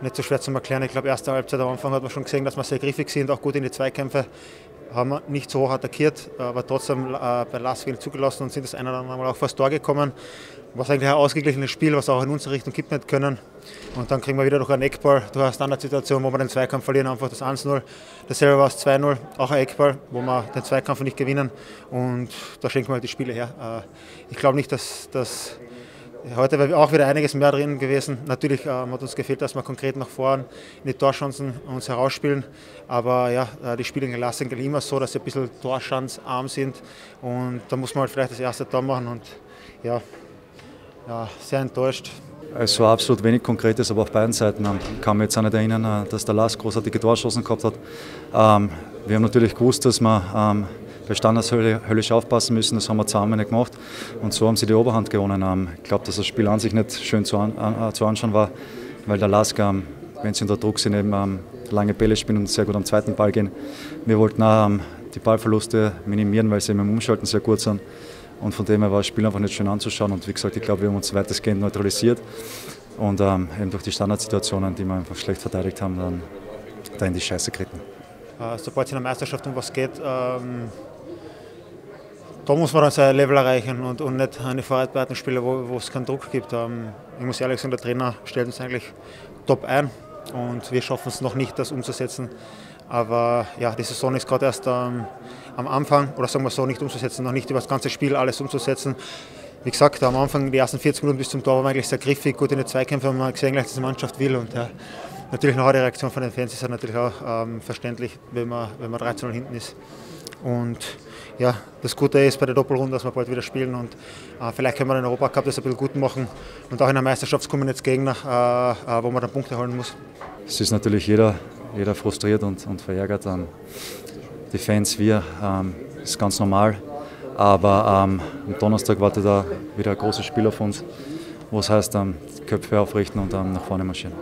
nicht so schwer zu erklären. Ich glaube, erste Halbzeit am Anfang hat man schon gesehen, dass wir sehr griffig sind, auch gut in die Zweikämpfe. Haben wir nicht so hoch attackiert, aber trotzdem äh, bei Lask zugelassen und sind das eine oder andere Mal auch fast Tor gekommen. Was eigentlich ein ausgeglichenes Spiel, was auch in unsere Richtung kippen nicht können. Und dann kriegen wir wieder durch einen Eckball, durch eine Standardsituation, wo wir den Zweikampf verlieren, einfach das 1-0. Dasselbe war es 2-0, auch ein Eckball, wo wir den Zweikampf nicht gewinnen. Und da schenken wir halt die Spiele her. Äh, ich glaube nicht, dass, dass Heute wäre auch wieder einiges mehr drin gewesen. Natürlich ähm, hat uns gefehlt, dass wir konkret nach vorn in die Torchancen uns herausspielen. Aber ja, äh, die Spiele in Gelassen immer so, dass sie ein bisschen torschanzarm sind. Und da muss man halt vielleicht das erste Tor machen. Und ja, ja sehr enttäuscht. Es war absolut wenig Konkretes, aber auf beiden Seiten Ich kann mich jetzt auch nicht erinnern, äh, dass der Lars großartige Torschancen gehabt hat. Ähm, wir haben natürlich gewusst, dass wir ähm, bei Standards höllisch aufpassen müssen. Das haben wir zusammen nicht gemacht. Und so haben sie die Oberhand gewonnen. Ähm, ich glaube, dass das Spiel an sich nicht schön zu, an, äh, zu anschauen war, weil der Lask, ähm, wenn sie unter Druck sind, eben ähm, lange Bälle spielen und sehr gut am zweiten Ball gehen. Wir wollten auch die Ballverluste minimieren, weil sie im Umschalten sehr gut sind. Und von dem her war das Spiel einfach nicht schön anzuschauen. Und wie gesagt, ich glaube, wir haben uns weitestgehend neutralisiert. Und ähm, eben durch die Standardsituationen, die wir einfach schlecht verteidigt haben, dann da in die Scheiße geritten. Äh, sobald es in der Meisterschaft um was geht, da muss man dann sein Level erreichen und, und nicht eine Vorarbeitungsspieler, wo, wo es keinen Druck gibt. Ähm, ich muss ehrlich sagen, der Trainer stellt uns eigentlich top ein und wir schaffen es noch nicht, das umzusetzen. Aber ja, die Saison ist gerade erst ähm, am Anfang, oder sagen wir so, nicht umzusetzen, noch nicht über das ganze Spiel alles umzusetzen. Wie gesagt, am Anfang, die ersten 40 Minuten bis zum Tor, waren wir eigentlich sehr griffig, gut in die Zweikämpfe, haben wir gesehen, dass die Mannschaft will. Und ja, natürlich nachher die Reaktion von den Fans ist ja natürlich auch ähm, verständlich, wenn man, wenn man 13 hinten ist. Und ja, das Gute ist bei der Doppelrunde, dass wir bald wieder spielen und äh, vielleicht können wir den Europacup das ein bisschen gut machen und auch in der Meisterschaft kommen jetzt Gegner, äh, äh, wo man dann Punkte holen muss. Es ist natürlich jeder, jeder frustriert und, und verärgert. Ähm, die Fans, wir, ähm, ist ganz normal. Aber ähm, am Donnerstag wartet da wieder ein großes Spiel auf uns, wo es heißt, ähm, Köpfe aufrichten und ähm, nach vorne marschieren.